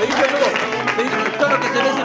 Le Feliz año nuevo. Feliz todo lo que se ve ese